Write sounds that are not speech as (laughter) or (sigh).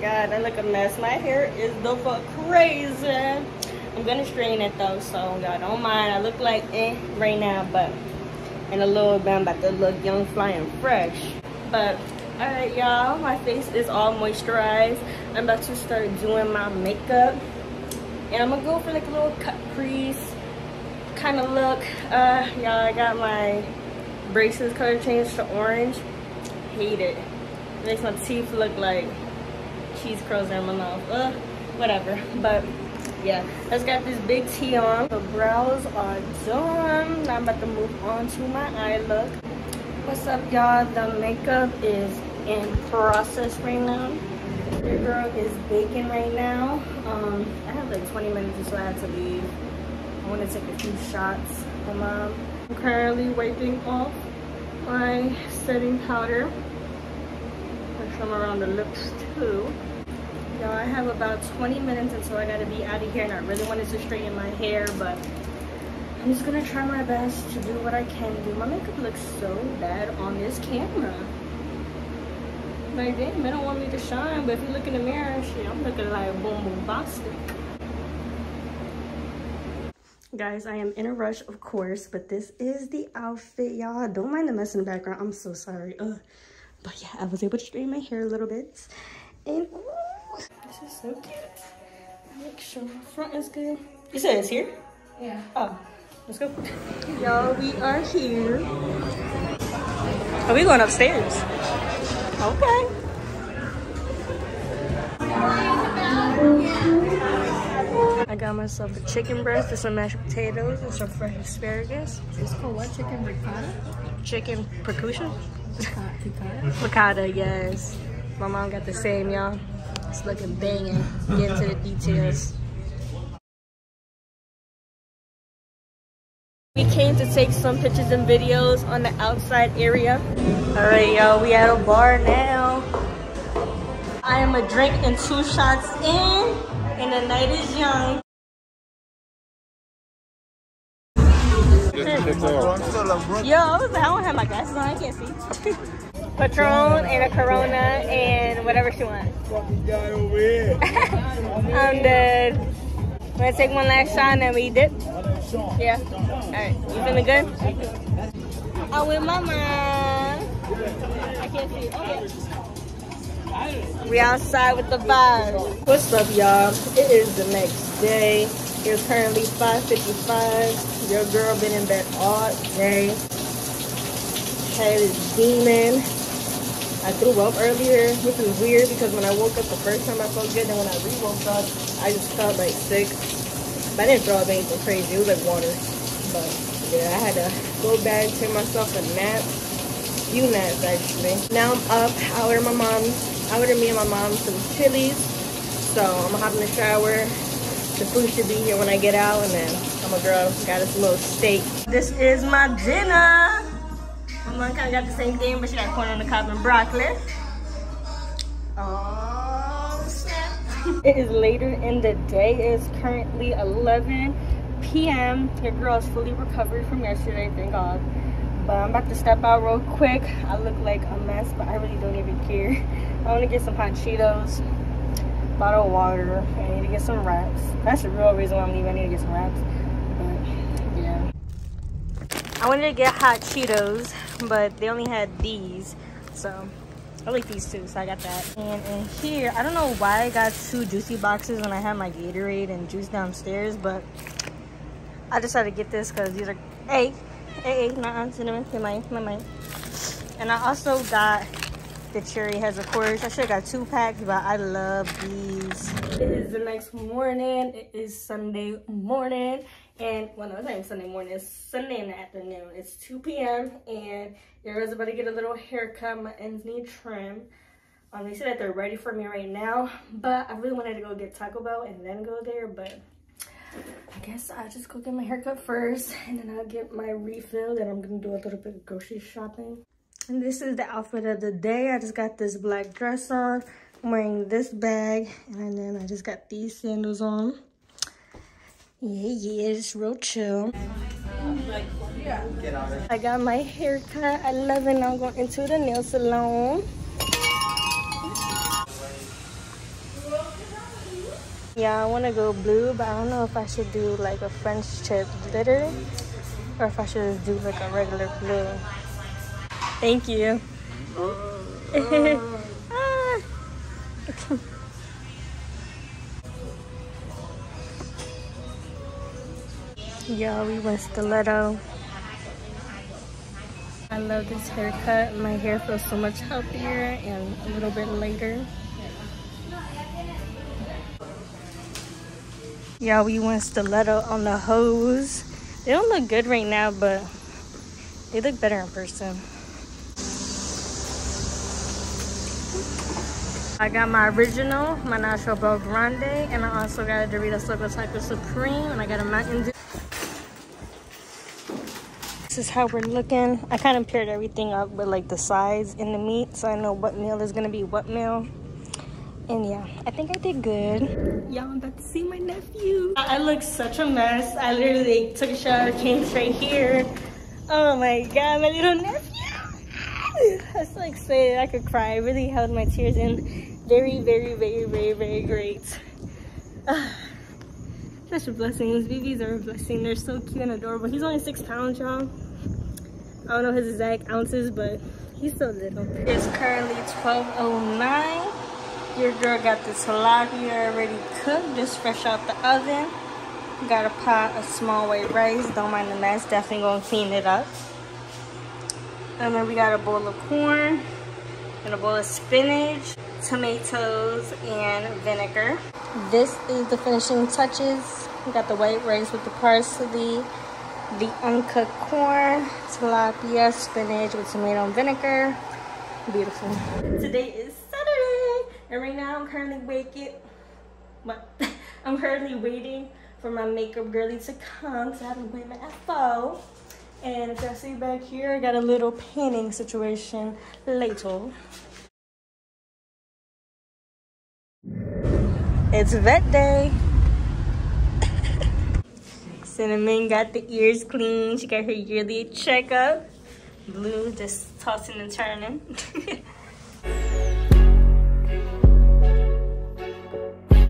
god, I look a mess. My hair is the fuck crazy. I'm gonna straighten it though, so y'all don't mind. I look like eh right now, but in a little bit I'm about to look young, flying fresh. But all right, y'all, my face is all moisturized. I'm about to start doing my makeup. And I'm gonna go for like a little cut crease kind of look. Uh, y'all, I got my braces color changed to orange. Hate it. makes my teeth look like cheese curls in my mouth. Uh, whatever. But yeah, I just got this big T on. The brows are done. Now I'm about to move on to my eye look. What's up, y'all? The makeup is in process right now. Your girl is baking right now. Um, I have like 20 minutes so I have to leave. I want to take a few shots of mom. I'm currently wiping off my setting powder. Some around the lips too. Y'all, I have about 20 minutes until I gotta be out of here and I really wanted to straighten my hair, but I'm just gonna try my best to do what I can do. My makeup looks so bad on this camera. Like, damn, they don't want me to shine, but if you look in the mirror, shit, I'm looking like boom boom bombastic. Guys, I am in a rush, of course, but this is the outfit, y'all. Don't mind the mess in the background. I'm so sorry. Ugh. But yeah, I was able to straighten my hair a little bit. And ooh, this is so cute. Make sure my front is good. You said it's here? Yeah. Oh, let's go. (laughs) Y'all, we are here. Are we going upstairs? Okay. I got myself a chicken breast and some mashed potatoes and some fresh asparagus. It's called what? Chicken ricotta? Chicken percussion? Piccata? Yes. My mom got the same, y'all. It's looking banging. Get into the details. We came to take some pictures and videos on the outside area. All right, y'all, we at a bar now. I am a drink and two shots in, and the night is young. Yo, I was I don't have my glasses on, I can't see. (laughs) Patron and a Corona and whatever she wants. (laughs) I'm dead. Gonna take one last shot and then we dip? Yeah. Alright, you feeling good? I'm with mama. I can't see. Okay. We outside with the vibe. What's up, y'all? It is the next day. It's currently 5.55. Your girl been in bed all day. Head is demon. I threw up earlier, which is weird because when I woke up the first time I felt good, and when I re-woke up, I just felt like sick. But I didn't throw up anything crazy. It was like water. But yeah, I had to go back, take myself a nap. Few naps actually. Now I'm up. I ordered my mom, I ordered me and my mom some chilies. So I'm gonna hop in the shower. The food should be here when I get out, and then I'm a girl. Got us a little steak. This is my dinner. My mom kind of got the same thing, but she got corn on the cob and broccoli. Oh. (laughs) It is later in the day. It's currently 11 p.m. Your girl is fully recovered from yesterday, thank God. But I'm about to step out real quick. I look like a mess, but I really don't even care. I want to get some hot Cheetos, bottle of water. I need to get some wraps. That's the real reason why I'm leaving. I need to get some wraps. I wanted to get hot Cheetos, but they only had these. So I like these two, so I got that. And in here, I don't know why I got two juicy boxes when I had my Gatorade and juice downstairs, but I decided to get this because these are, hey, hey, hey, not cinnamon, my mind, my. And I also got the cherry has of course. I should have got two packs, but I love these. It is the next morning. It is Sunday morning. And, well, no, it's not Sunday morning. It's Sunday in the afternoon. It's 2 p.m. And girl's about to get a little haircut. My ends need trim. Um, they said that they're ready for me right now. But I really wanted to go get Taco Bell and then go there. But I guess I'll just go get my haircut first. And then I'll get my refill. And I'm going to do a little bit of grocery shopping. And this is the outfit of the day. I just got this black dress on. I'm wearing this bag. And then I just got these sandals on. Yeah, yeah, it's real chill. I got my hair cut. I love it. Now I'm going into the nail salon. Yeah, I want to go blue, but I don't know if I should do like a French tip glitter or if I should just do like a regular blue. Thank you. (laughs) Yo, we went stiletto. I love this haircut. My hair feels so much healthier and a little bit lighter. Y'all, we went stiletto on the hose. They don't look good right now, but they look better in person. I got my original, my Nacho BellGrande, and I also got a Doritos Loco Taco Supreme, and I got a Mountain Dew. This is how we're looking. I kind of paired everything up with like the size in the meat, so I know what meal is gonna be what meal. And yeah, I think I did good. Y'all, I'm about to see my nephew. I look such a mess. I literally took a shower, came straight here. Oh my God, my little nephew. (laughs) I was so excited I could cry. I really held my tears in. Very, very, very, very, very great. Uh, (sighs) such a blessing. These babies are a blessing. They're so cute and adorable. He's only six pounds, y'all. I don't know his exact ounces, but he's so little. It's currently 12.09. Your girl got the tilapia already cooked, just fresh out the oven. Got a pot of small white rice. Don't mind the mess. Definitely gonna clean it up. And then we got a bowl of corn and a bowl of spinach, tomatoes, and vinegar. This is the finishing touches. We got the white rice with the parsley, the uncooked corn, tilapia, spinach with tomato and vinegar. Beautiful. Today is Saturday, and right now I'm currently waking. What? (laughs) I'm currently waiting for my makeup girly to come, so I have an at 4. And if y'all see back here, I got a little painting situation later. It's vet day. Cinnamon got the ears clean. She got her yearly checkup. Blue just tossing and turning. (laughs)